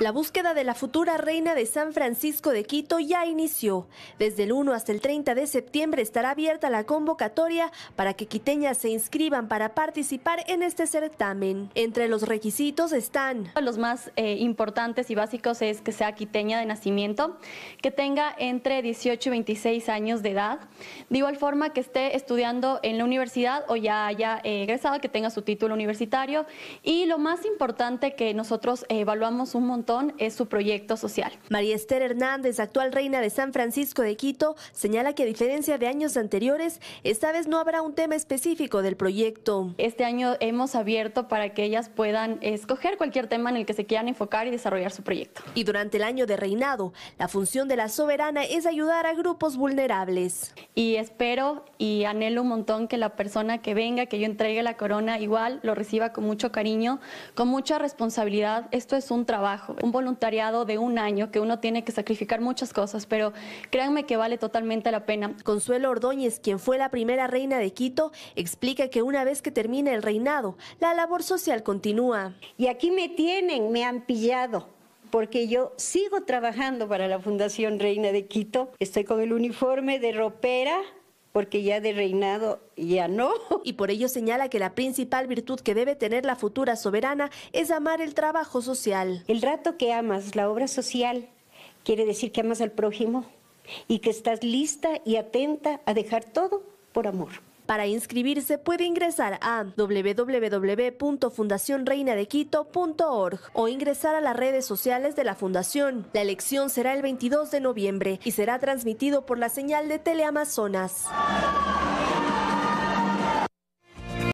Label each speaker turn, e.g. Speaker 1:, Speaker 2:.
Speaker 1: La búsqueda de la futura reina de San Francisco de Quito ya inició. Desde el 1 hasta el 30 de septiembre estará abierta la convocatoria para que quiteñas se inscriban para participar en este certamen. Entre los requisitos están...
Speaker 2: Los más eh, importantes y básicos es que sea quiteña de nacimiento, que tenga entre 18 y 26 años de edad, de igual forma que esté estudiando en la universidad o ya haya eh, egresado, que tenga su título universitario y lo más importante que nosotros evaluamos un montón es su proyecto social.
Speaker 1: María Esther Hernández, actual reina de San Francisco de Quito, señala que a diferencia de años anteriores, esta vez no habrá un tema específico del proyecto.
Speaker 2: Este año hemos abierto para que ellas puedan escoger cualquier tema en el que se quieran enfocar y desarrollar su proyecto.
Speaker 1: Y durante el año de reinado, la función de la soberana es ayudar a grupos vulnerables.
Speaker 2: Y espero y anhelo un montón que la persona que venga, que yo entregue la corona, igual lo reciba con mucho cariño, con mucha responsabilidad. Esto es un trabajo un voluntariado de un año que uno tiene que sacrificar muchas cosas, pero créanme que vale totalmente la pena.
Speaker 1: Consuelo Ordóñez, quien fue la primera reina de Quito, explica que una vez que termine el reinado, la labor social continúa.
Speaker 3: Y aquí me tienen, me han pillado porque yo sigo trabajando para la Fundación Reina de Quito. Estoy con el uniforme de ropera porque ya de reinado ya no.
Speaker 1: Y por ello señala que la principal virtud que debe tener la futura soberana es amar el trabajo social.
Speaker 3: El rato que amas la obra social quiere decir que amas al prójimo y que estás lista y atenta a dejar todo por amor.
Speaker 1: Para inscribirse puede ingresar a www.fundacionreinadequito.org o ingresar a las redes sociales de la Fundación. La elección será el 22 de noviembre y será transmitido por la señal de Teleamazonas.